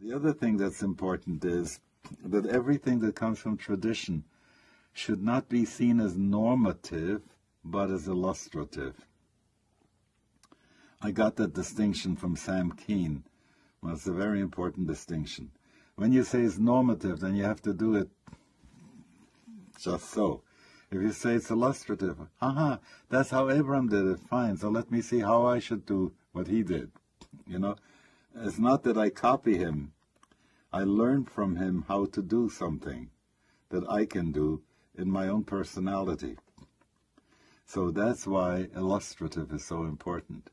The other thing that's important is that everything that comes from tradition should not be seen as normative, but as illustrative. I got that distinction from Sam Keen. Well, it's a very important distinction. When you say it's normative, then you have to do it just so. If you say it's illustrative, haha, that's how Abraham did it, fine, so let me see how I should do what he did. You know, it's not that I copy him. I learn from him how to do something that I can do in my own personality. So that's why illustrative is so important.